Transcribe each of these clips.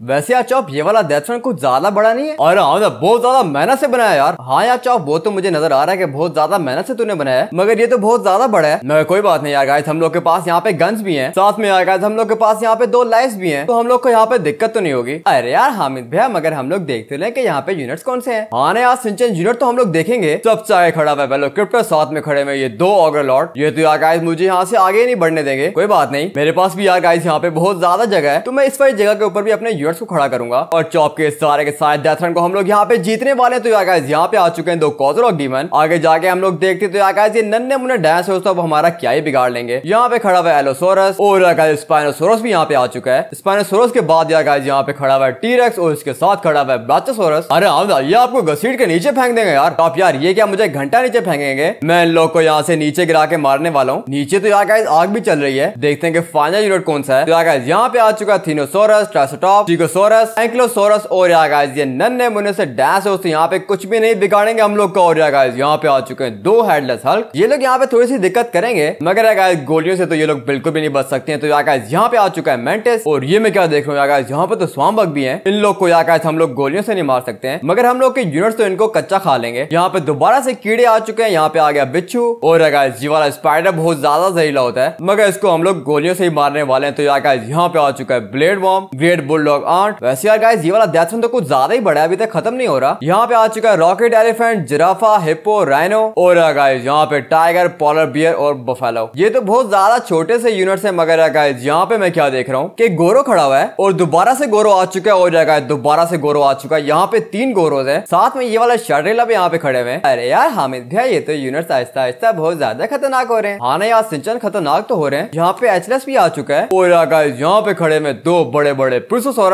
वैसे यार चौप, ये वाला डेथ फ्रंट कुछ ज़्यादा बड़ा नहीं है? और हाँ बहुत ज़्यादा मेहनत से बनाया यार। हाँ यार चौप, वो तो मुझे नज़र आ रहा है कि बहुत ज़्यादा मेहनत से तूने बनाया है। मगर ये तो बहुत ज़्यादा बड़ा है। मगर कोई बात नहीं यार गाइस हम लोग के पास यहाँ पे गन्स भी हैं। साथ में यार गाइस हम लोग के पास यहाँ पे दो लाइट्स भी हैं। तो हम लोग को यहाँ पे दिक्कत तो नहीं होगी। अरे यार, हामिद भैया, मगर हम लोग देखते रहे की यहाँ पे यूनिट कौन से हैं। हाँ यार सिंचन यूनिट तो हम लोग देखेंगे। सब चाहे खड़ा हुआ पहले क्रिप्टो साथ में खड़े में ये दो ऑगर लॉर्ड ये तो यार गाइस मुझे यहाँ से आगे नहीं बढ़ने देंगे। कोई बात नहीं। मेरे पास भी यार गाइस यहाँ पे बहुत ज़्यादा जगह है। तो मैं इस वाली जगह के ऊपर भी अपने यूनिट्स को खड़ा करूँगा। और चौप के सारे के सारे डेथ रन को हम लोग यहाँ पे जीतने वाले तो यार यहाँ पे आ चुके हैं दो कॉजर ऑफ़ डीमन आगे जाके हम लोग देखते तो यार ये नन्ने मुन्ने डांस हो तो हमारा क्या ही बिगाड़ लेंगे। यहाँ पे खड़ा हुआ एलोसोरस और स्पाइनोसोरस भी यहाँ पे आ चुका है। स्पाइनोसोरस के बाद यार यहाँ पे खड़ा हुआ है टीरेक्स और इसके साथ खड़ा हुआ ब्राचोसोरस अरे हाँ ये आपको घसीट के नीचे फेंक देंगे यार। आप यार, ये क्या मुझे घंटा नीचे फेंकेंगे? मैं इन लोग को यहाँ से नीचे गिरा के मारने वाला हूँ। नीचे तो यार आग भी चल रही है। देखते हैं कि फाइनल यूनिट कौन सा है। तो यहाँ पे आ चुका है थीनोसोरस ट्रासोटॉप चिकोसोरस एंक्लोसोरस और यार गाइस ये नन्हे मुन्ने से डैश है यहाँ पे कुछ भी नहीं बिगाड़ेंगे हम लोग का और यहाँ पे आ चुके हैं दो हेडलेस हल्क ये लोग यहाँ पे थोड़ी सी दिक्कत करेंगे, मगर गाइस गोलियों से तो ये लोग बिल्कुल भी नहीं बच सकते हैं। तो गाइस यहाँ पे आ चुका है मेंटेस और ये मैं क्या देख रहा हूँ यहाँ पे तो स्वामबग भी है। इन लोग को गाइस हम लोग गोलियों से नहीं मार सकते हैं। मगर हम लोग के यूनिट तो इनको कच्चा खा लेंगे। यहाँ पे दोबारा से कीड़े आ चुके हैं, यहाँ पे आ गया बिच्छू। और गाइस जी वाला स्पाइडर बहुत ज़्यादा जहरीला होता है। मगर इसको हम लोग गोलियों से ही मारने वाले हैं। तो गाइस यहाँ पे आ चुका है blade worm great bulldog art वैसे यार गाइस ये वाला डेथ तो कुछ ज़्यादा ही बड़ा है, अभी तक खत्म नहीं हो रहा। यहाँ पे आ चुका है rocket elephant giraffe hippo rhino और यहाँ पे टाइगर पॉलर बियर और बफेलो ये तो बहुत ज़्यादा छोटे से यूनिट है, मगर गाइस यहाँ पे मैं क्या देख रहा हूँ कि गोरो खड़ा हुआ है और दोबारा से गोरो आ चुका है और गाइस दोबारा से गोरो आ चुका है। यहाँ पे तीन गोरोज है। साथ में ये वाला शर्रेला भी यहाँ पे खड़े हुए अरे यार, हामिद भैया, ये तो यूनिट आहिस्ता आहिस्ता बहुत ज़्यादा खतरनाक हो रहे हैं। हाँ ना यार, सिंचन खतरनाक तो हो रहे हैं। यहाँ पे एच भी आ चुका है और यहाँ पे खड़े में दो बड़े बड़े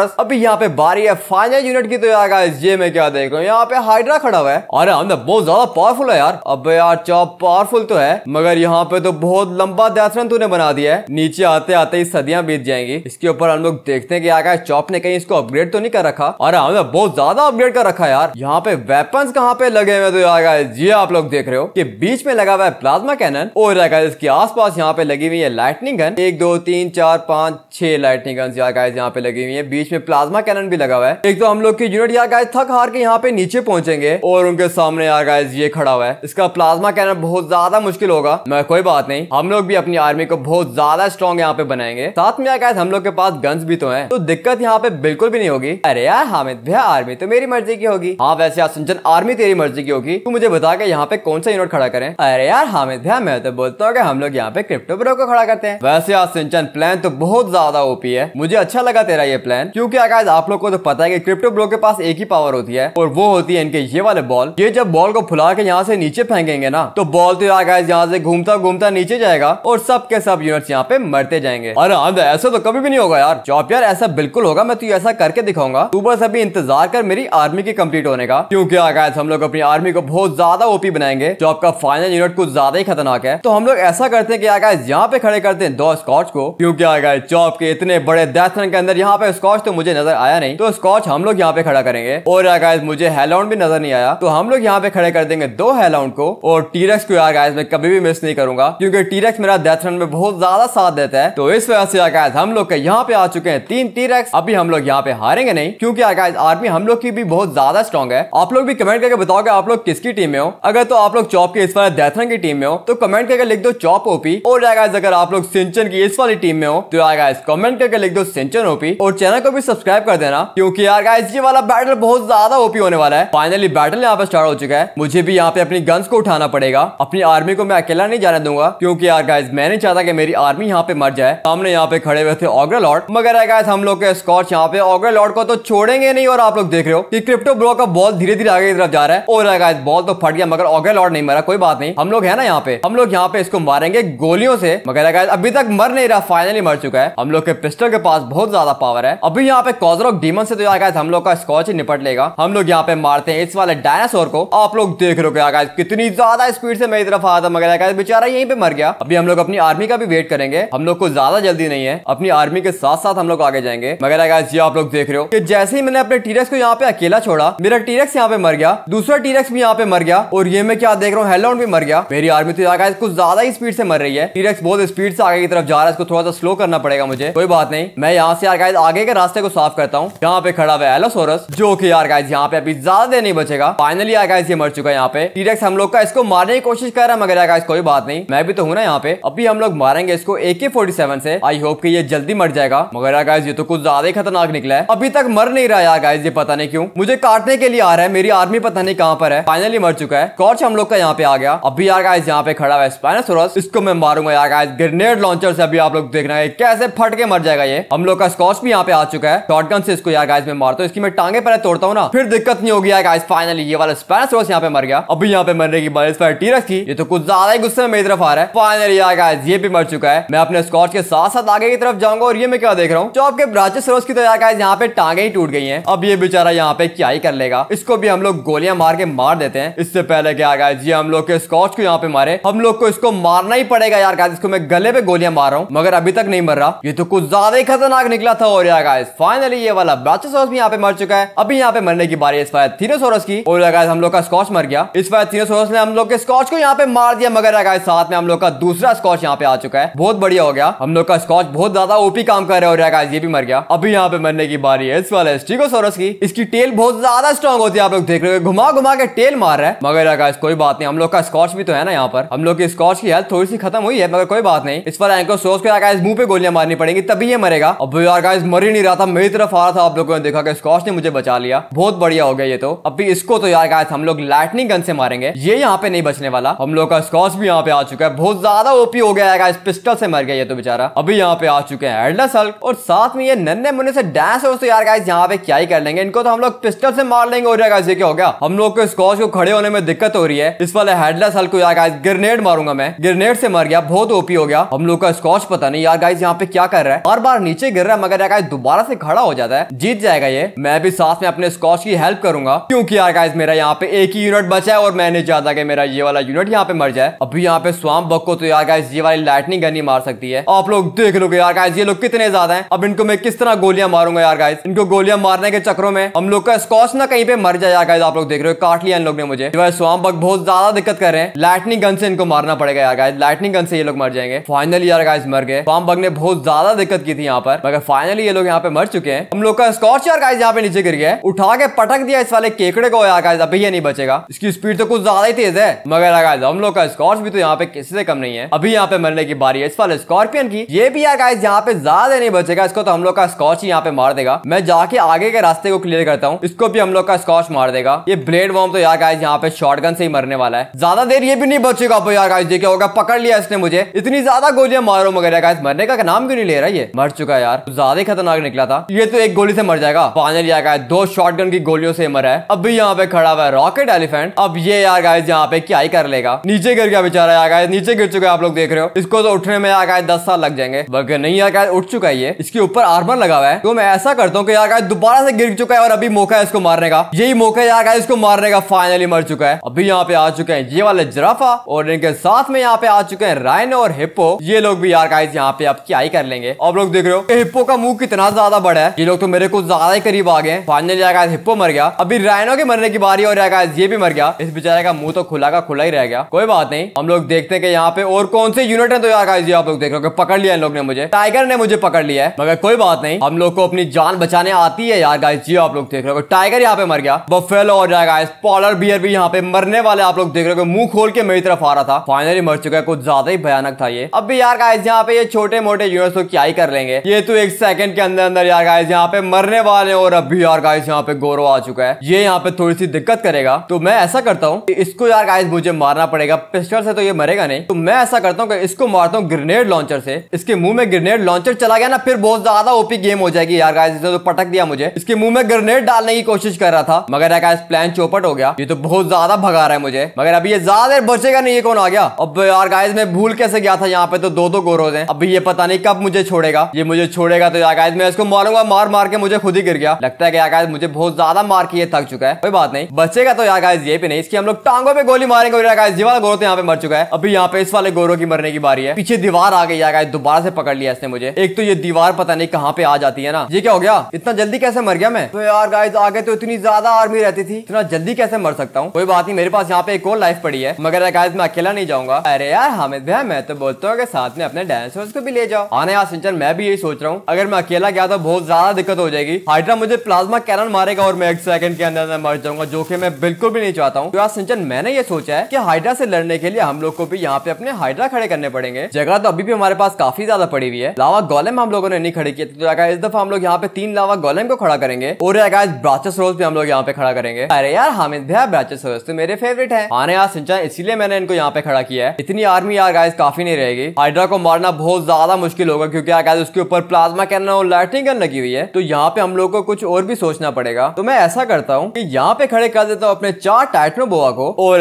प्रोसोसोरस अभी यहाँ पे बारी है फाइनल यूनिट की तो यार ये मैं क्या देख रहा हूँ, यहाँ पे हाइड्रा खड़ा हुआ है। अरे हम बहुत ज़्यादा पावरफुल है यार। अब यार चौप पावरफुल तो है, मगर यहाँ पे तो बहुत लंबा दैथरन तूने बना दिया है। नीचे आते आते ही सदियाँ बीत जाएँगी। इसके ऊपर हम लोग देखते हैं कि आगे चौप ने कहीं इसको अपग्रेड तो नहीं कर रखा। अरे हमने बहुत ज़्यादा अपग्रेड कर रखा यार। यहाँ पे वेपन कहाँ पे लगे हुए तो यार जी आप लोग देख रहे हो कि बीच में लगा हुआ है प्लाज्मा कैनन और इसके आसपास यहाँ पे लगी हुई है लाइटनिंग गन एक, दो, तीन, चार, पाँच, छह लाइटनिंग गन यहाँ पे लगी हुई है। बीच में प्लाज्मा कैनन भी लगा हुआ है। एक तो हम लोग की यूनिट यार गाइस थक हार के यहाँ पे नीचे पहुँचेंगे और उनके सामने यार गाइस ये खड़ा हुआ है। इसका प्लाज्मा कैनन बहुत ज़्यादा मुश्किल होगा। मैं कोई बात नहीं। हम लोग भी अपनी आर्मी को बहुत ज़्यादा स्ट्रॉन्ग यहाँ पे बनाएँगे। साथ में यार हम लोग के पास गन्स भी तो है। तो दिक्कत यहाँ पे बिल्कुल भी नहीं होगी। अरे यार हामिद भैया आर्मी तो मेरी मर्ज़ी की होगी। हाँ वैसे यार सिंचन आर्मी तेरी मर्ज़ी की होगी। तू मुझे बता के यहाँ पे कौन सा यूनिट खड़ा करें? अरे यार हामिद भैया मैं तो बोलता हूँ हम लोग यहाँ पे क्रिप्टो ब्रो को खड़ा करते हैं। वैसे यार सिंचन प्लान तो बहुत ज़्यादा ओपी है। मुझे अच्छा लगा तेरा ये प्लान क्योंकि अगर आप लोग को तो पता है कि क्रिप्टो ब्रो के पास एक ही पावर होती है, और वो होती है इनके ये वाले बॉल ये जब बॉल को फुला के यहाँ से नीचे फेंकेंगे ना तो बॉल तो यार यहाँ से घूमता घूमता नीचे जाएगा, और सब के सब यूनिट्स यहाँ पे मरते जाएँगे। अरे हाँ ऐसा तो कभी भी नहीं होगा यार। चौप यार ऐसा बिल्कुल होगा, मैं तुझे ऐसा करके दिखाऊँगा। तू बस अभी इंतज़ार कर मेरी आर्मी की कंप्लीट होने का। क्योंकि आगाज़ हम लोग अपनी आर्मी को बहुत ज़्यादा ओपी बनाएँगे, जो आपका फाइनल यूनिट कुछ ज़्यादा ही खतरनाक है। तो हम लोग ऐसा करते हैं कि आगाज़ यहाँ पे खड़े करते हैं दो स्कॉच को। क्योंकि आगाज़ चौप के इतने बड़े डेथ के अंदर यहाँ पे स्कॉच तो मुझे नज़र आया नहीं। तो स्कॉच हम लोग यहाँ पे खड़ा करेंगे। और आगाज़ मुझे हेलाउंड भी नज़र नहीं आया। तो हम लोग यहाँ पे खड़े कर देंगे दो हेलाउंड को। और टीरेक्स को यार गाइस मैं कभी भी मिस नहीं करूँगा। क्योंकि टीरेक्स मेरा डेथ रन में बहुत ज़्यादा साथ देता है। तो इस वजह से गाइस हम लोग यहाँ पे आ चुके हैं तीन टीरेक्स अभी हम लोग यहाँ पे हारेंगे नहीं। क्योंकि गाइस आर्मी हम लोग की भी बहुत ज़्यादा स्ट्रॉन्ग है। आप लोग भी कमेंट करके बताओगे आप लोग किसकी टीम में हो। अगर तो आप लोग चौप के इस वाले डेथ रन की टीम में हो तो कमेंट करके लिख दो चौप ओपी और गाइस अगर आप लोग सिंचन की इस वाली टीम में हो तो गाइस कमेंट करके लिख दो सिंचन ओपी और चैनल को भी सब्सक्राइब कर देना, क्योंकि यार गाइस ये वाला बैटल बहुत ज़्यादा ओपी होने वाला है। फाइनली बैटल यहाँ पे स्टार्ट हो चुका है। मुझे भी यहाँ पे अपनी गन्स को उठाना पड़ेगा। अपनी आर्मी को मैं अकेला नहीं जाने दूँगा, क्योंकि यार गाइस मैं नहीं चाहता कि मेरी आर्मी यहाँ पे मर जाए। सामने यहाँ पे खड़े हुए थे ऑग्र लॉर्ड मगर गाइस हम लोग के स्कॉच यहाँ पे ऑग्र लॉर्ड को तो छोड़ेंगे नहीं, और आप लोग देख रहे हो कि क्रिप्टो ब्रो का बॉल धीरे धीरे आगे की तरफ़ जा रहा है। और गाइस बॉल तो फट गया, मगर ऑग्र लॉर्ड नहीं मरा, कोई बात नहीं। हम लोग है ना यहाँ पे। हम लोग यहाँ पे इसको मारेंगे गोलियों से। मगर गाइस अभी तक मर नहीं रहा फाइनली मर चुका है। हम लोग के पिस्टल के पास बहुत ज़्यादा पावर है। अभी यहाँ पे कॉजरॉक डीमन से तो यार हम लोग का स्कॉच ही निपट लेगा। हम लोग यहाँ पे मारते हैं इस वाले डायनासोर को। आप लोग देख रहे हो क्या कितनी ज़्यादा स्पीड से मेरी तरफ़ आता मगर गाइस बेचारा यहीं पे मर गया। अभी हम लोग अपनी आर्मी का भी वेट करेंगे। हम लोग को ज़्यादा जल्दी नहीं है। अपनी आर्मी के साथ साथ हम लोग आगे जाएँगे। मगर गाइस ये आप लोग देख रहे हो कि जैसे ही मैंने अपने टीरेक्स को यहाँ पे अकेला छोड़ा, मेरा टीरेक्स यहाँ पे मर गया। दूसरा टीरेक्स भी यहाँ पे मर गया और ये मैं क्या देख रहा हूँ हेलोन भी मर गया। मेरी आर्मी तो गाइस कुछ ज़्यादा ही स्पीड से मर रही है। टीरेक्स बहुत स्पीड से आगे की तरफ़ जा रहा है, इसको थोड़ा सा स्लो करना पड़ेगा मुझे। कोई बात नहीं। मैं यहाँ से गाइस आगे के रास्ते को साफ़ करता हूँ। यहाँ पे खड़ा हुआ एलोसोरस, जो कि यार गाइस यहाँ पे अभी ज़्यादा देर नहीं बचेगा। फाइनली यार गाइस ये मर चुका है यहाँ पे। टीरेक्स हम लोग का इसको मारने की कोशिश कर रहा है, मगर यार गाइस कोई बात नहीं। मैं भी तो हूँ ना यहाँ पे। अभी हम लोग मारेंगे इसको ए के फोर्टी सेवन से। आई होप की ये जल्दी मर जाएगा। मगर यार गाइस ये तो कुछ ज़्यादा ही खतरनाक निकला है। अभी तक मर नहीं रहा यार गाइस ये पता नहीं क्यों। मुझे काटने के लिए आ रहा है, मेरी आर्मी पता नहीं कहाँ पर है। फाइनली मर चुका है। कॉर्च हम लोग का यहाँ पे आ गया। अभी यार गाइस यहाँ पे खड़ा हुआ स्पाइनोसोरस इसको मैं मारूँगा यार गाइस ग्रेनेड लॉन्चर से अभी आप लोग देखना है। कैसे फट के मर जाएगा ये? हम लोग का स्कॉच भी यहाँ पे आ चुका है। शॉटगन से इसको यार गाइस मैं मारता हूँ। इसकी मैं टांगे पहले तोड़ता हूँ ना। फिर दिक्कत नहीं होगी यार गाइस फाइनली ये वाला स्पाइनोसोरस यहाँ पे मर गया। अभी यहाँ पे मरने की बारिश पर टीरक्स की ये तो कुछ ज़्यादा ही गुस्से में मेरी तरफ़ आ रहा है। फाइनली यार गाइस ये भी मर चुका है। मैं अपने स्कॉच के साथ साथ आगे की तरफ़ जाऊँगा और ये मैं क्या देख रहा हूँ? चौप के ब्राचेसोरस की तो यार गाइस यहाँ पे टांगे ही टूट गई है। अब ये बेचारा यहाँ पे क्या ही कर लेगा। इसको भी हम लोग गोलियाँ मार के मार देते हैं। इससे पहले क्या गाइस ये हम लोग के स्कॉच को यहाँ पे मारे। हम लोग को इसको मारना ही पड़ेगा यार गाइस इसको मैं गले पे गोलियाँ मार रहा हूँ। मगर अभी तक नहीं मर रहा। ये तो कुछ ज़्यादा ही खतरनाक निकला था और यार गाइस फाइनली ये वाला ब्राचोसोरस भी यहाँ पे मर चुका है। अभी यहाँ पे मरने की बारी इस फायर थीरोसोरस की। और गाइस हम लोग का स्कॉच मर गया। इस फायर थीरोसोरस ने हम लोग के स्कॉच को यहाँ पे मार दिया, मगर गाइस साथ में हम लोग का दूसरा स्कॉच यहाँ पे आ चुका है। बहुत बढ़िया हो गया। हम लोग का स्कॉच बहुत ज़्यादा ओपी काम कर रहा है और यार ये भी मर गया। अभी यहाँ पे मरने की बारी है इस वाले स्टीगोसोरस की। इसकी टेल बहुत ज़्यादा स्ट्रॉन्ग होती है। आप लोग देख रहे हो, घुमा घुमा के टेल मार रहा है। मगर गाइस कोई बात नहीं। हम लोग का स्कॉच भी तो है ना यहाँ पर। हम लोग की स्कॉच की हेल्थ थोड़ी सी खत्म हुई है, मगर कोई बात नहीं। इस पर एंको सोच के मुँह पे गोलियाँ मारनी पड़ेंगी, तभी ये मरेगा। अब यार मर ही नहीं रहा था, मेरी तरफ़ आ रहा था, आप लोगों ने देखा कि स्कॉच ने मुझे बचा लिया। बहुत बढ़िया हो गया ये तो। अभी इसको तो यार गाइस हम लोग लाइटनिंग गन से मारेंगे। ये यहाँ पे नहीं बचने वाला। हम लोग का स्कॉच भी यहाँ पे आ चुका है। बहुत ज़्यादा ओपी हो गया है पिस्टल से मर गया ये तो बेचारा। अभी यहाँ पे आ चुके हैं एडलस हल्क और साथ में ये नन्हे मुन्ने से डैंस हो तो यार गाइस यहाँ पे क्या ही कर लेंगे। इनको तो हम लोग पिस्टल से मार लेंगे। और गाइस ये क्या हो गया? हम लोग को स्कॉच को खड़े होने में दिक्कत हो रही है। इस वाले हेडलेस हल्क को यार गाइस ग्रेनेड मारूँगा मैं। ग्रेनेड से मर गया, बहुत ओपी हो गया। हम लोग का स्कॉच पता नहीं यार गाइस यहाँ पे क्या कर रहा है? बार बार नीचे गिर रहा है, मगर यार गाइस दोबारा से खड़ा हो जाता है। जीत जाएगा ये। मैं भी साथ में अपने स्कॉच की हेल्प करूँगा। क्योंकि यार गाइस मेरा यहाँ पे एक ही यूनिट बचा है और मैं नहीं चाहता कि मेरा ये वाला यूनिट यहाँ पे मर जाए। अभी यहाँ पे स्वाम बक को तो यार गाइस ये वाली लाइटनिंग गन ही मार सकती है। आप लोग देख लोगे यार गाइस ये लोग कितने ज़्यादा हैं। अब इनको मैं किस तरह गोलियाँ मारूँगा यार गाइस इनको गोलियाँ मारने के चक्रों में हम लोग का स्कॉच ना कहीं पे मर जाए यार गाइस आप लोग देख रहे हो काट लिया इन लोग ने मुझे। स्वाम बक बहुत ज़्यादा दिक्कत कर रहे हैं। लाइटनिंग गन से इनको मारना पड़ेगा यार गाइस लाइटनिंग गन से ये लोग मर जाएँगे। फाइनली यार गाइस मर गए। स्वाम बक ने बहुत ज़्यादा दिक्कत की थी यहाँ पर। मगर फाइनली ये लोग यहाँ पे मर चुके हैं। हम लोग का स्कॉच यार गाइस यहाँ पे नीचे गिर गया उठा के पटक दिया इस वाले केकड़े को यार गाइस अभी ये नहीं बचेगा। इसकी स्पीड तो कुछ ज़्यादा ही तेज है। मगर गाइस हम लोग का स्कॉच भी तो यहाँ पे किसी से कम नहीं है। अभी यहाँ पे मरने की बारी है इस वाले स्कॉर्पियन की। ये भी यार गाइस यहाँ पे ज़्यादा नहीं बचेगा। इसको तो हम लोग का स्कॉच ही यहाँ पे मार देगा। मैं जाके आगे के रास्ते को क्लियर करता हूँ। इसको भी हम लोग का स्कॉच मार देगा। ये ब्लेड वॉर्म तो यार गाइस यहाँ पे शॉटगन से ही मरने वाला है। ज़्यादा देर ये भी नहीं बचेगा अब यार गाइस देखिए होगा, पकड़ लिया इसने मुझे। इतनी ज़्यादा गोलियाँ मारो मगर यार गाइस मरने का नाम क्यों नहीं ले रहा ये? मर चुका यार। ज़्यादा खतरनाक निकला था ये तो एक गोली से मर जाएगा। फाइनली यार गाइस दो शॉटगन की गोलियों से मरा है। अभी यहाँ पे खड़ा हुआ है रॉकेट एलिफेंट अब ये यार गाइस यहाँ पे क्या ही कर लेगा। नीचे गिर गया बेचारा यार गाइस नीचे गिर चुका है, आप लोग देख रहे हो। इसको तो उठने में यार गाइस दस साल लग जाएँगे। बल्कि नहीं यार गाइस उठ चुका है ये। इसके ऊपर आर्मर लगा हुआ है। तो मैं ऐसा करता हूँ कि यार गाइस दोबारा से गिर चुका है और अभी मौका है इसको मारने का। यही मौका है यार गाइस इसको मारने का। फाइनली मर चुका है। अभी यहाँ पे आ चुके हैं ये वाले जराफा और इनके साथ में यहाँ पे आ चुके हैं राइनो और हिप्पो ये लोग भी यार गाइस यहाँ पे अब क्या ही कर लेंगे। आप लोग देख रहे हो हिप्पो का मुँह कितना ज़्यादा बड़ा है। ये लोग तो मेरे को ज़्यादा ही करीब आ गए फाइनली यार हिप्पो मर गया। अभी राइनो के मरने की बारी और यार ये भी मर गया। इस बेचारे का मुँह तो खुला का खुला ही रह गया। कोई बात नहीं। हम लोग देखते हैं कि यहाँ पे और कौन से यूनिट है तो गाइस, ये आप लोग देख रहे हो पकड़ लिया इन लोग ने मुझे। टाइगर ने मुझे पकड़ लिया है, मगर कोई बात नहीं। हम लोग को अपनी जान बचाने आती है यार, गाइस। जी आप लोग देख रहे हो टाइगर यहाँ पे मर गया। बफेलो और जाएगा पॉलर बियर भी यहाँ पे मरने वाले आप लोग देख रहे हो मुँह खोल के मेरी तरफ़ आ रहा था। फाइनली मर चुका है, कुछ ज़्यादा ही भयानक था ये। अब भी यार, गाइस, यहाँ पे ये छोटे मोटे यूनिट्स तो क्या ही कर लेंगे। ये तो एक सेकंड के अंदर अंदर यार गाइस यहाँ पे मरने वाले और अभी यार गाइस यहाँ पे गौरव आ चुका है। ये यहाँ पे थोड़ी सी दिक्कत करेगा। तो मैं ऐसा करता हूँ इसको यार गाइस मुझे मारना पड़ेगा। पिस्टल से तो ये मरेगा नहीं। तो मैं ऐसा करता हूँ इसको मारता हूँ ग्रेनेड लॉन्चर से। इसके मुँह में ग्रेनेड लॉन्चर चला गया ना, फिर बहुत ज़्यादा ओपी गेम हो जाएगी यार गाइस इसे तो पटक दिया मुझे। इसके मुँह में ग्रेनेड डालने की कोशिश कर रहा था। मगर यार गाइस प्लान चौपट हो गया। ये तो बहुत ज़्यादा भगा रहा है मुझे। मगर अभी ये ज़्यादा देर बचेगा नहीं, ये कौन आ गया? अब यार गाइस मैं भूल कैसे गया था यहाँ पे तो दो दो गोरोज हैं। अभी ये पता नहीं कब मुझे छोड़ेगा। ये मुझे छोड़ेगा तो यार गाइस मैं इसको मारूँगा, मार मार के मुझे खुद ही गिर गया। लगता है कि यार मुझे बहुत ज़्यादा मार के थक चुका है। कोई बात नहीं। बचेगा तो यार ये भी नहीं। इसकी हम लोग टांगों पे गोली मारेंगे और यार ये वाला गोरो तो यहाँ पे मर चुका है। अभी यहाँ पे इस वाले गोरो की मरने की बारी है। पीछे दीवार आ गई यार दोबारा से पकड़ लिया इसने मुझे। एक तो ये दीवार पता नहीं कहाँ पे आ जाती है ना। ये क्या हो गया? इतना जल्दी कैसे मर गया मैं? तो यार गाइस आगे तो इतनी ज़्यादा आर्मी रहती थी। इतना जल्दी कैसे मर सकता हूँ? कोई बात नहीं, मेरे पास यहाँ पे एक और लाइफ पड़ी है। मगर गाइस मैं अकेला नहीं जाऊँगा। अरे यार, हामिद भैया मैं तो बोलता हूँ साथ में अपने डायनासोर्स को भी ले जाओ। आने यार, सिंचन, मैं भी यही सोच रहा हूँ। अगर मैं अकेला गया तो बहुत ज़्यादा दिक्कत हो जाएगी। हाइड्रा मुझे प्लाज्मा कैनन मारेगा और मैं एक सेकंड के अंदर मर जाऊँगा, जो कि मैं बिल्कुल भी नहीं चाहता हूँ। तो सिंचन, मैंने ये सोचा है कि हाइड्रा से लड़ने के लिए हम लोग को भी यहाँ पे अपने हाइड्रा खड़े करने पड़ेंगे। जगह तो अभी भी हमारे पास काफ़ी ज़्यादा पड़ी हुई है। लावा गोलेम हम लोगों ने नहीं खड़े की तो इस दफ़ा हम लोग यहाँ पे तीन लावा गोलेम को खड़ा करेंगे और ब्राचस रोज भी हम लोग यहाँ पे खड़ा करेंगे। अरे यार हामिद भैया ब्राचस रोज तो मेरे फेवरेट है। आने आज सिंचन, इसीलिए मैंने इनको यहाँ पे खड़ा किया है। इतनी आर्मी यार गाइस काफ़ी नहीं रहेगी। हाइड्रा को मारना बहुत ज़्यादा मुश्किल होगा, क्योंकि यार उसके ऊपर प्लाज्मा कैनन और लाइटिंग गन लगी हुई है तो यहाँ पे हम लोग को कुछ और भी सोचना पड़ेगा। तो मैं ऐसा करता हूँ कि यहाँ पे खड़े कर देता हूँ अपने चार टाइटनो बोआ को। और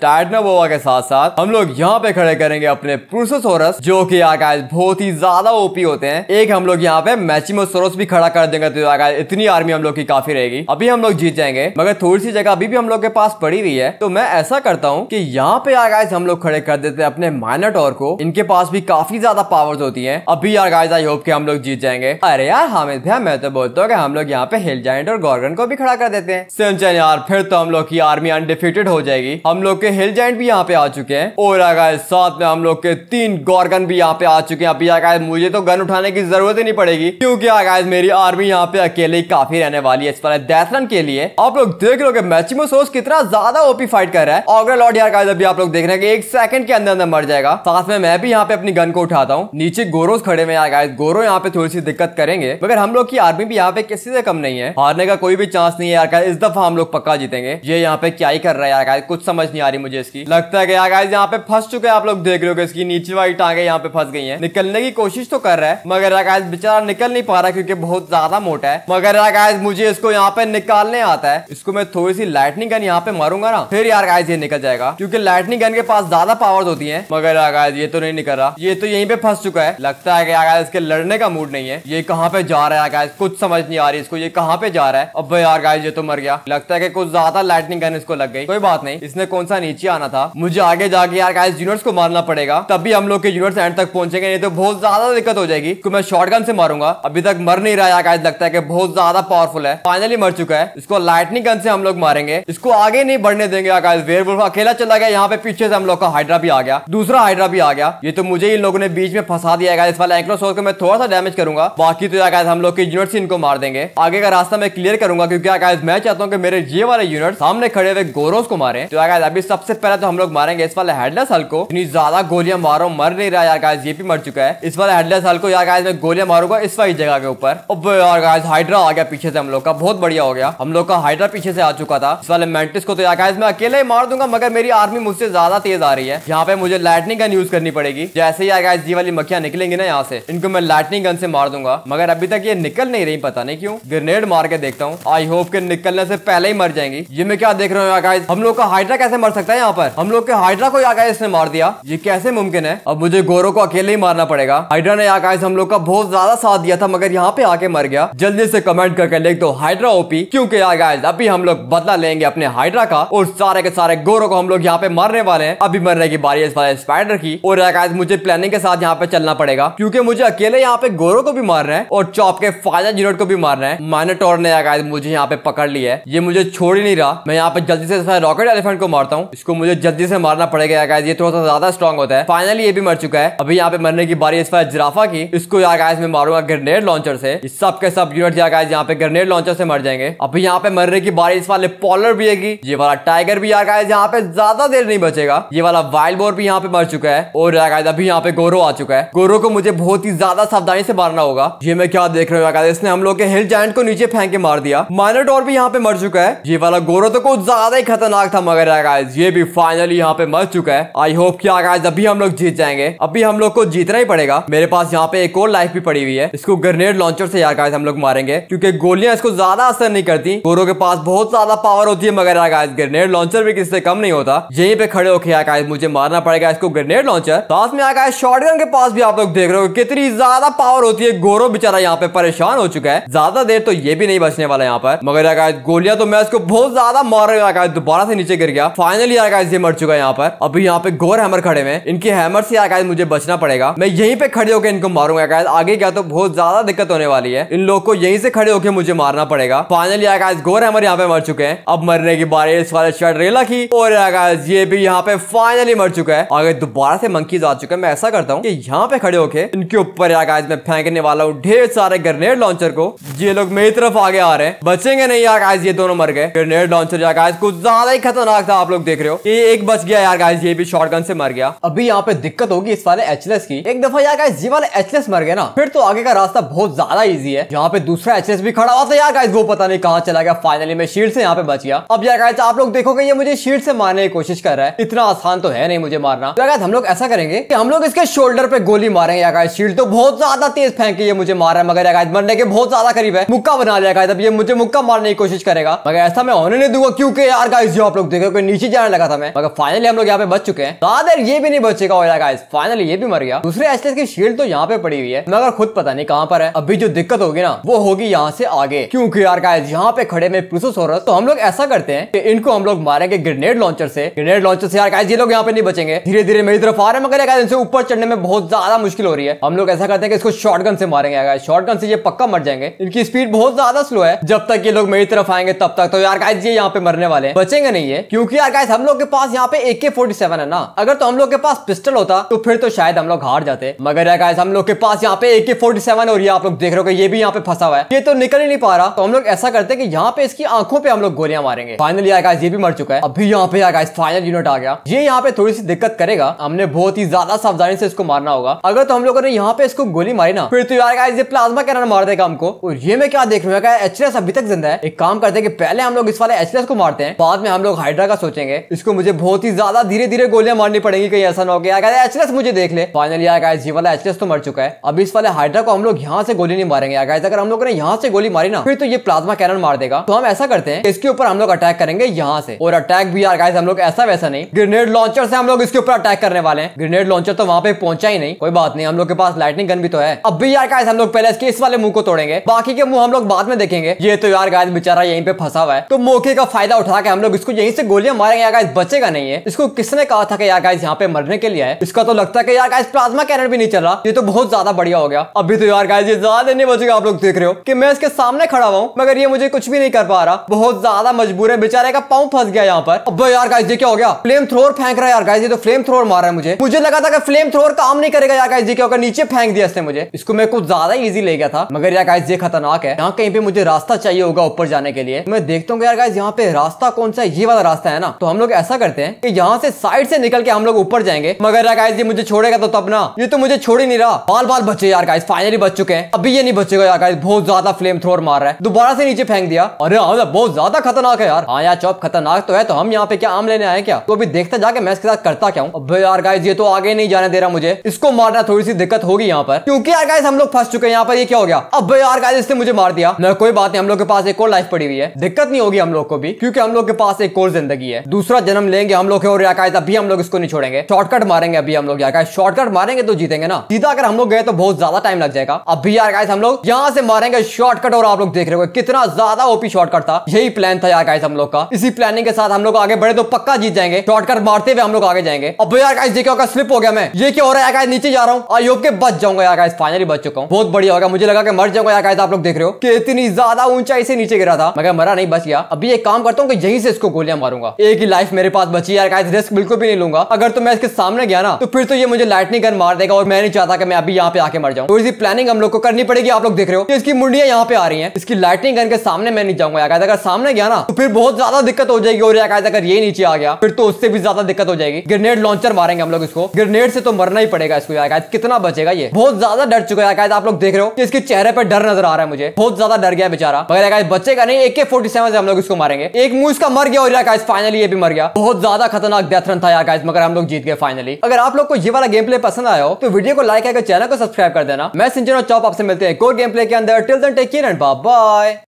टाइटनो बोआ के साथ साथ हम लोग यहाँ पे खड़े करेंगे अपने प्रोसेसोरस जो कि यार बहुत ही ज़्यादा ओपी होते हैं। एक हम लोग यहाँ पे मैचिमोसोरस भी खड़ा कर देंगे तो आकाश इतनी आर्मी हम लोग की काफ़ी रहेगी। अभी हम लोग जीत जाएँगे, मगर थोड़ी सी जगह अभी भी हम लोग के पास पड़ी हुई है। तो मैं ऐसा करता हूँ कि यहाँ पे गाइस हम लोग खड़े कर देते हैं अपने माइनाटोर को। इनके पास भी काफ़ी ज़्यादा पावर्स होती हैं। अभी यार गाइस आई होप कि हम लोग जीत जाएँगे। अरे यार हामिद भैया, मैं तो बोलता हूँ कि हम लोग यहाँ पे हिल जाइंट और गॉर्गन को भी खड़ा कर देते हैं। सिंचन यार, फिर तो हम लोग की आर्मी अनडिफिटेड हो जाएगी। हम लोग के हिल जाइंट भी यहाँ पे आ चुके हैं। और गाइस साथ में हम लोग के तीन गॉर्गन भी यहाँ पे आ चुके हैं, अभी गाइस मुझे तो गन उठाने की ज़रूरत ही नहीं पड़ेगी। क्योंकि गाइस मेरी आर्मी यहाँ पे अकेले ही काफ़ी रहने वाली है इस पर डेथ रन के लिए। आप लोग देख लो मैचिमो सोस कितना ज़्यादा ओपी फाइट कर रहा है। ऑगर लॉर्ड यार गाइस अभी आप लोग देख रहे हैं एक सेकंड के अंदर अंदर मर जाएगा। साथ में मैं भी यहाँ पे अपनी गन को उठाता हूँ। नीचे गोरोस खड़े में यार गोरो यहाँ पे थोड़ी सी दिक्कत करेंगे। मगर हम लोग की आर्मी भी यहाँ पे किसी से कम नहीं है। हारने का कोई भी चांस नहीं है यार इस दफ़ा हम लोग पक्का जीतेंगे। ये यहाँ पे क्या ही कर रहा है यार कुछ समझ नहीं आ रही मुझे इसकी। लगता है यार यहाँ पे फंस चुके हैं आप लोग। देख रहे हो इसकी नीचे वाली टांगे यहाँ पे फंस गई है। निकलने की कोशिश तो कर रहा है। मगर यार बेचारा निकल नहीं पा रहा क्योंकि बहुत ज़्यादा मोटा है। मगर यार मुझे इसको यहाँ पे निकालने आता है। इसको मैं थोड़ी सी लाइटनिंग गन यहाँ पे मारूँगा ना, फिर यार गाइस ये निकल जाएगा। क्योंकि लाइटनिंग गन के पास ज़्यादा पावर्स होती है। मगर यार ये तो नहीं निकल रहा। ये तो यहीं पे फंस चुका है। लगता है कि यार इसके लड़ने का मूड नहीं है। ये कहाँ पे जा रहा है गाइस कुछ समझ नहीं आ रही इसको. ये कहाँ पे जा रहा है? अब यार गाइस ये तो मर गया. लगता है कि कुछ ज़्यादा लाइटनिंग गन इसको लग गई. कोई बात नहीं. इसने कौन सा नीचे आना था? मुझे आगे जाके यार गाइस यूनिट्स को मारना पड़ेगा. तभी हम लोग के यूनिट्स एंड तक पहुँचेंगे. नहीं तो बहुत ज़्यादा दिक्कत हो जाएगी. तो मैं शॉर्ट से मारूँगा. अभी तक मर नहीं रहा गाइस लगता है कि बहुत ज़्यादा पावरफुल है. फाइनली मर चुका है. इसको लाइटनिंग गन से हम लोग मारेंगे. इसको आगे नहीं बढ़ने देंगे गाइस वेयरवुल्फ अकेला चला गया. यहाँ पे पीछे से हम लोग का हाइड्रा भी आ गया. दूसरा हाइड्रा भी आ गया. ये तो मुझे इन लोगों ने बीच में फंसा दिया गया इस वाले एंक्लोसोर को मैं थोड़ा सा डैमेज करूँगा. बाकी तो यार हम लोग के यूनिट से इनको मार देंगे। आगे का रास्ता मैं क्लियर करूँगा क्योंकि यार मैं चाहता हूँ कि मेरे ये वाले यूनिट सामने खड़े हुए गोरोस को मारे। तो यार अभी सबसे पहले तो हम लोग मारेंगे इस वाले हेडलेस हल को। इतनी ज़्यादा गोलियाँ मारो, मर नहीं रहा यार ये भी मर चुका है। इस वाले हेडलेस हल को, यार मैं गोलियाँ मारूँगा इस वाली जगह के ऊपर। यार हाइड्रा आ गया पीछे से हम लोग का, बहुत बढ़िया हो गया। हम लोग का हाइड्रा पीछे से आ चुका था। इस वाले मेंटिस को तो यार मैं अकेले ही मार दूँगा, मगर मेरी आर्मी मुझसे ज़्यादा तेज आ रही है। यहाँ पे मुझे लाइटनिंग गन यूज़ करनी पड़ेगी। जैसे ही आकाश जी वाली मक्खियाँ निकलेंगी ना यहाँ से, इनको मैं लाइटनिंग गन से मार दूँगा। मगर अभी तक ये निकल नहीं रही, पता नहीं क्यों। ग्रेनेड मार के देखता हूँ। आई होप के निकलने से पहले ही मर जाएँगी। ये मैं क्या देख रहा हूँ हम लोग का हाइड्रा कैसे मर सकता है यहाँ पर? हम लोग के हाइड्रा को आकाश इसने मार दिया। ये कैसे मुमकिन है? अब मुझे गोरो को अकेले ही मारना पड़ेगा। हाइड्रा ने आकाश हम लोग का बहुत ज़्यादा साथ दिया था, मगर यहाँ पे आके मर गया। जल्दी से कमेंट करके लिख दो हाइड्रा ओपी क्योंकि आकाश अभी हम लोग बदला लेंगे अपने हाइड्रा का, और सारे के सारे गोरो को हम लोग यहाँ पे मारने वाले हैं। अभी मरने की बारी इस वाले स्पाइडर की। और आकाश मुझे प्लानिंग के साथ यहाँ पे चलना पड़ेगा, क्योंकि मुझे अकेले यहाँ पे गोरो को भी मारना है, और चॉप के फाइनल यूनिट को भी मारना है। माइनोटोर ने आकाश मुझे यहाँ पे पकड़ लिया है। ये मुझे छोड़ ही नहीं रहा। मैं यहाँ पे जल्दी से रॉकेट एलिफेंट को मारता हूँ। इसको मुझे जल्दी से मारना पड़ेगा आकाश ये थोड़ा सा ज़्यादा स्ट्रॉन्ग होता है। फाइनली ये भी मर चुका है। अभी यहाँ पे मरने की बारी इस पर जिराफा की। इसको आकाश में मारूँगा ग्रेनेड लॉन्चर से। इस सब यूनिट आकाश यहाँ पे ग्रेनेड लॉन्चर से मर जाएँगे। अभी यहाँ पे मरने की बारी इस वाले पॉलर भी है ये वाला टाइगर भी आकाश यहाँ पे ज़्यादा देर नहीं बचेगा। ये वाला वाइल्ड बोर भी यहाँ पे मर चुका है। और अभी यहाँ पे गोरो आ चुका है। गोरो को मुझे बहुत ही ज़्यादा सावधानी से मारना होगा। ये मैं क्या देख रहा हूँ इसने हम लोग के हिल जाइंट को नीचे फेंक के मार दिया। माइनोटोर भी यहाँ पे मर चुका है। ये वाला गोरो तो कुछ ज़्यादा ही खतरनाक था, मगर ये भी फाइनली यहाँ पे मर चुका है। आई होप क्या गाइस अभी हम लोग जीत जाएँगे। अभी हम लोग को जीतना ही पड़ेगा। मेरे पास यहाँ पे एक और लाइफ भी पड़ी हुई है। इसको ग्रेनेड लॉन्चर से यार हम लोग मारेंगे, क्योंकि गोलियाँ इसको ज़्यादा असर नहीं करती। गोरो के पास बहुत ज़्यादा पावर होती है, मगर गाइस ग्रेनेड लॉन्चर भी किससे कम नहीं होता। यहीं पे खड़े होकर गाइस मुझे मारना पड़ेगा इसको ग्रेनेड लॉन्चर साथ में आया शॉर्ट के पास भी आप लोग देख रहे हो, कितनी ज़्यादा पावर होती है। गोरो बेचारा यहाँ पे परेशान हो चुका है। ज़्यादा देर तो ये भी नहीं बचने वाला यहाँ पर। मगर गोलियाँ तो मैं इसको बहुत ज़्यादा मार रहा दोबारा से नीचे गिर गया। फाइनली ये मर चुका है यहाँ पर। अभी यहाँ पे गोर हैमर खड़े हुए इनके हैमर से आकाश मुझे बचना पड़ेगा। मैं यहीं पे खड़े होकर इनको मारूँगा आगे क्या तो बहुत ज़्यादा दिक्कत होने वाली है। इन लोग को यहीं से खड़े होकर मुझे मारना पड़ेगा। फाइनली आकाश गोर हैमर यहाँ पे मर चुके हैं। अब मरने की बारी इस वाले शर्ट रेला की। और आकाश ये भी यहाँ पे फाइनली मर चुका है। अगर दोबारा से मंकीज आ चुका है। मैं ऐसा करता हूँ कि यहाँ पे खड़े होके इनके ऊपर आकाश में फेंकने वाला हूँ। ढेर सारे ग्रेनेड लॉन्चर को। ये लोग मेरी तरफ़ आगे आ रहे हैं। बचेंगे नहीं यार गाइस ये दोनों मर गए। ग्रेनेड लॉन्चर यार गाइस कुछ ज़्यादा ही खतरनाक था, आप लोग देख रहे हो। ये एक बच गया यार गाइस ये भी शॉटगन से मर गया। अभी यहाँ पे दिक्कत होगी इस वाले एचलेस की। एक दफ़ा यार गाइस ये वाले एचलेस मर गए ना, फिर तो आगे का रास्ता बहुत ज़्यादा इजी है। यहाँ पे दूसरा एचलेस भी खड़ा हुआ था यार गाइस वो पता नहीं कहाँ चला गया। फाइनली मैं शील्ड से यहाँ पे बच गया। अब यार गाइस आप लोग देखोगे, ये मुझे शील्ड से मारने की कोशिश कर रहा है। इतना आसान तो है नहीं मुझे मारना। तो हम लोग ऐसा करेंगे कि हम लोग इसके शोल्डर पे गोली मारेंगे यार गाइस शील्ड तो बहुत ज़्यादा तेज फेंके ये मुझे मार है, मगर गाइस मरने के बहुत ज़्यादा करीब है। मुक्का बना लिया गाइस अब ये मुझे मुक्का मारने की कोशिश करेगा। मगर ऐसा मैं होने नहीं दूँगा, क्योंकि यार गाइस आप लोग देखो नीचे जाने लगा था मैं। मगर फाइनली हम लोग यहाँ पे बच चुके हैं। दादर ये भी नहीं बचेगा, और गाइस फाइनली ये भी मर गया। दूसरे एचलेस की शील्ड तो यहाँ पे पड़ी हुई है मगर खुद पता नहीं कहाँ पर है। अभी जो दिक्कत होगी ना, वो होगी यहाँ से आगे। क्योंकि यार गाइस यहाँ पे खड़े में प्लूसोसोरस तो हम लोग ऐसा करते हैं कि इनको हम लोग मारेंगे ग्रेनेड लॉन्चर से। ग्रेनेड लॉन्चर से यार गाइस ये लोग यहाँ पे नहीं बचेंगे। धीरे धीरे मेरी तरफ़ आ रहे हैं, मगर इनसे ऊपर चढ़ने में बहुत ज़्यादा मुश्किल हो रही है। हम लोग ऐसा करते हैं कि इसको शॉटगन से मारेंगे शॉटगन से ये पक्का मर जाएँगे। इनकी स्पीड बहुत ज़्यादा स्लो है। जब तक ये लोग मेरी तरफ़ आएँगे, तब तक। तो यार गाइस ये यहाँ पे मरने वाले हैं। बचेंगे नहीं है क्योंकि यार गाइस हम लोग के पास यहाँ पे ए के फोर्टी सेवन है ना। अगर तो हम लोग के पास पिस्टल होता तो फिर तो शायद हम लोग हार जाते। मगर यार गाइस हम लोग के पास यहाँ पे ए के फोर्टी सेवन और ये आप लोग देख रहे हो ये भी यहाँ पे फंसा हुआ है। ये तो निकल ही नहीं पा रहा। तो हम लोग ऐसा करते कि यहाँ पे इसकी आँखों पे हम लोग गोलियाँ मारेंगे। फाइनली यार गाइस ये भी मर चुका है। अभी यहाँ पे, यार गाइस फाइनल यूनिट आ गया। ये यहाँ पे थोड़ी सी दिक्कत करेगा। हमने बहुत ही ज़्यादा सावधानी से इसको मारना होगा। अगर तो हम लोगों ने यहाँ पे इसको गोली मारी ना, फिर तो यार गाइस ये प्लाज्मा कैनन मार देगा हमको और ये मैं क्या देख रहा हूँ? एचएस अभी तक ज़िंदा है? एक काम करते हैं कि पहले हम लोग इस वाले एचएस को मारते हैं। बाद में हम लोग हाइड्रा का सोचेंगे। इसको मुझे बहुत ही ज़्यादा धीरे धीरे गोलियाँ मारनी पड़ेगी कहीं ऐसा ना हो गया एचएस मुझे देख ले। फाइनली गाइस ये वाला एचएस तो मर चुका है। अब इस वाले हाइड्रा को हम लोग यहाँ से गोली नहीं मारेंगे। अगर हम लोगों ने यहाँ से गोली मारी ना, फिर तो ये प्लाज्मा कैनन मार देगा। तो हम ऐसा करते हैं, इसके ऊपर हम लोग अटैक करेंगे यहाँ से। और अटैक भी, यार गाइस हम लोग ऐसा वैसा नहीं। ग्रेनेड लॉन्चर से हम लोग इसके ऊपर अटैक करने वाले हैं। ग्रेनेड लॉन्चर तो वहाँ पे पहुँचा ही नहीं। कोई बात नहीं, हम लोग के पास लाइटनिंग गन भी तो है। अब भी, यार गाइस हम लोग पहले इसके इस वाले मुँह को तोड़ेंगे। बाकी के मुँह हम लोग बाद में देखेंगे। ये तो यार गाइस बेचारा यहीं पे फंसा हुआ है। तो मौके का फ़ायदा उठा के हम लोग इसको यहीं से गोलियाँ मारेंगे। यार बचेगा नहीं है इसको किसने कहा था कि यार गाइस यहाँ पे मरने के लिए है? इसका तो लगता है यार गाइस प्लाज्मा कैनन भी नहीं चल रहा। ये तो बहुत ज़्यादा बढ़िया हो गया। अभी तो यार गाइस ये ज़्यादा नहीं बचेगा आप लोग देख रहे हो। कि मैं इसके सामने खड़ा हुआ मगर ये मुझे कुछ भी नहीं कर पा रहा। बहुत ज़्यादा मजबूर है। बेचारे का पाँव फंस गया यहाँ पर। अब यार गाइस ये क्या हो गया? फ्लेम थ्रोर फेंक रहा है यार गाइस ये तो फ्लेम थ्रोर मार रहा है मुझे। मुझे लगा था कि फ्लेम थ्रोर काम नहीं करेगा यार गाइस ये क्या होगा? नीचे फेंक दिया इसने मुझे। इसको मैं कुछ ज़्यादा इजी ले गया था। मगर यार गाइस ये खतरनाक है। यहाँ कहीं पे मुझे रास्ता चाहिए होगा ऊपर जाने के लिए। मैं देखता हूँ यार गाइस यहाँ पे रास्ता कौन सा है? ये वाला रास्ता है ना? तो हम लोग ऐसा करते हैं कि यहाँ से साइड से निकल के हम लोग ऊपर जाएँगे। मगर यार गाइस ये मुझे छोड़ेगा तो तब ना? ये तो मुझे छोड़ ही नहीं रहा। बाल बाल बच्चे यार गाइस फाइनली बच चुके हैं। अभी ये नहीं बचेगा यार गाइस बहुत ज़्यादा फ्लेम थ्रोर मार रहा है। दोबारा से नीचे फेंक दिया। अरे हाँ बहुत ज़्यादा खतरनाक है यार। हाँ यार, चौप, खतरनाक तो है तो हम यहाँ पे क्या आम लेने आए क्या? तो अभी देखते जाके मैं इसके साथ करता क्या हूँ। यार गाइस ये तो आगे नहीं जाने दे रहा मुझे। इसको मारना थोड़ी सी दिक्कत होगी यहाँ पर। क्योंकि यार गाइस हम लोग फंस चुके हैं यहाँ पर ये क्या हो गया अब यार गाइस इसने मुझे मार दिया मैं कोई बात नहीं हम लोग के पास एक और लाइफ पड़ी हुई है दिक्कत नहीं होगी हम लोग को भी क्योंकि हम लोग के पास एक और ज़िंदगी है दूसरा जन्म लेंगे हम लोग और याकायद अभी हम लोग इसको नहीं छोड़ेंगे शॉर्टकट मारेंगे अभी हम लोग याकायद शॉर्टकट मारेंगे तो जीतेंगे ना सीधा अगर हम लोग गए तो बहुत ज़्यादा टाइम लग जाएगा अभी यार गाइस हम लोग यहाँ से मारेंगे शॉर्टकट और आप लोग देख रहे हो कितना ज़्यादा ओपी शॉर्टकट था यही प्लान था यार गाइस हम लोग का इसी प्लानिंग के साथ हम लोग आगे बढ़े तो पक्का जीत जाएँगे शॉर्टकट मारते हुए हम लोग आगे जाएँगे अब यार गाइस स्लिप हो गया मैं ये क्या हो रहा है नीचे जा रहा हूँ होप के बच जाऊँगा यार फाइनली बच चुका हूँ बहुत बढ़िया होगा मुझे लगा कि मर जाऊँगा यार आप लोग देख रहे हो, कि इतनी ज़्यादा ऊंचाई से नीचे गिरा था, मगर मरा नहीं, बच गया। अभी एक काम करता हूँ कि यहीं से इसको गोलियाँ मारूँगा। एक ही लाइफ मेरे पास बची यार गाइस रिस्क बिल्कुल भी नहीं लूँगा। अगर तो मैं इसके सामने गया ना तो फिर तो ये मुझे लाइटनिंग गन मार देगा, और मैं नहीं चाहता कि मैं अभी यहाँ पे आके मर जाऊँ। इसी प्लानिंग हम लोग को करनी पड़ेगी, आप लोग देख रहे हो इसकी मुंडियाँ यहाँ पे आ रही है। इसकी लाइटनिंग गन के सामने मैं नहीं जाऊँगा यार अगर सामने गया ना तो फिर बहुत ज़्यादा दिक्कत हो जाएगी, और यार अगर ये नीचे आ गया, फिर तो उससे भी ज़्यादा दिक्कत हो जाएगी। ग्रेनेड लॉन्चर मारेंगे हम लोग इसको। ग्रेनेड से तो मरना ही पड़ेगा इसको यार कितना बचेगा ये? बहुत ज़्यादा डर चुका है आप लोग देख रहे हो? कि इसके चेहरे पर डर नज़र आ रहा है मुझे। बहुत ज़्यादा डर गया बेचारा। मगर गाइस बच्चे का नहीं एक फोर्टी सेवन से हम लोग इसको मारेंगे। एक मुँह इसका मर गया और यार फाइनली ये भी मर गया। बहुत ज़्यादा खतरनाक डेथ रन था यार गाइस मगर हम लोग जीत गए फाइनली अगर आप लोग को ये वाला गेम प्ले पसंद आया हो तो वीडियो को लाइक करके चैनल को सब्सक्राइब कर देना। मैं सिंचन और चौप आपसे मिलते हैं कोर गेम प्ले के अंदर। Till then take bye